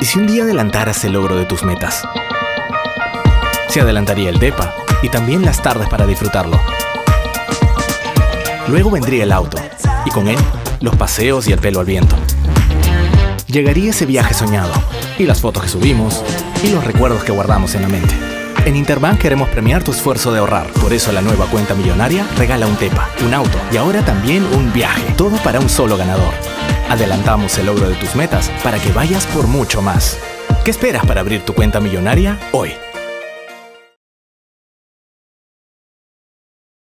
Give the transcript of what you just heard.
¿Y si un día adelantaras el logro de tus metas? Se adelantaría el DEPA y también las tardes para disfrutarlo. Luego vendría el auto y con él los paseos y el pelo al viento. Llegaría ese viaje soñado y las fotos que subimos y los recuerdos que guardamos en la mente. En Interbank queremos premiar tu esfuerzo de ahorrar. Por eso la nueva cuenta millonaria regala un TEPA, un auto y ahora también un viaje. Todo para un solo ganador. Adelantamos el logro de tus metas para que vayas por mucho más. ¿Qué esperas para abrir tu cuenta millonaria hoy?